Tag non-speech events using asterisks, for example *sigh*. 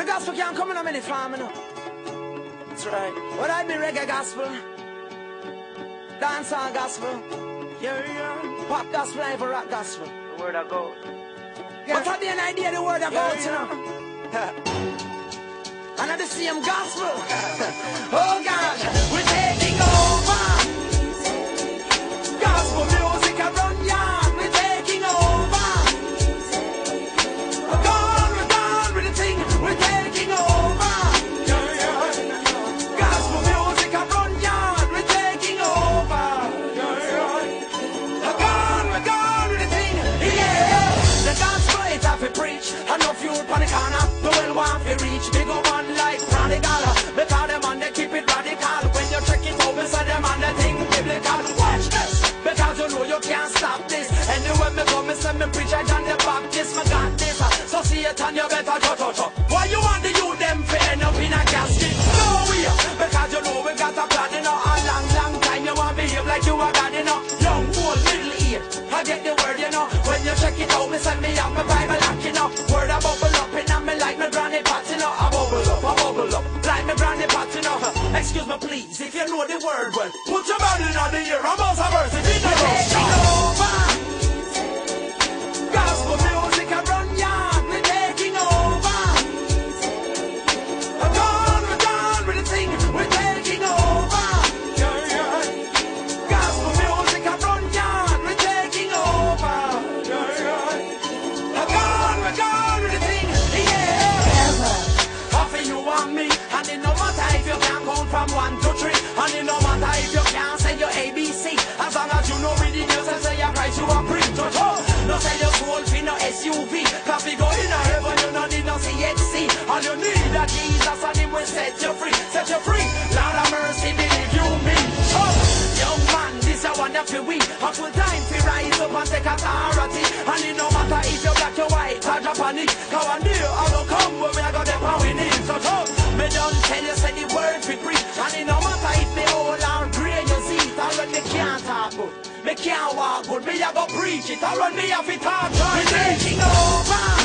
The gospel can't come in a many farm. That's right. Well, I be reggae gospel, dancehall gospel, yeah, yeah. pop gospel, live rock gospel. The word I go. Yeah. But you be an idea the word I yeah, go, yeah. you know. and I see him gospel. *laughs* oh, God. mama, please. If you know the word well, put your body in the air and bounce a verse. If you know, take authority. And it no matter if you're black, or white, or Japanese. Cause one day I go come when we I go dip and win it. So come, me don't tell you, say the words we preach. And it no matter if they all are grey, you see it. all when they can't talk good, me can't walk good, me I go preach it. I run me have it trying to take it over.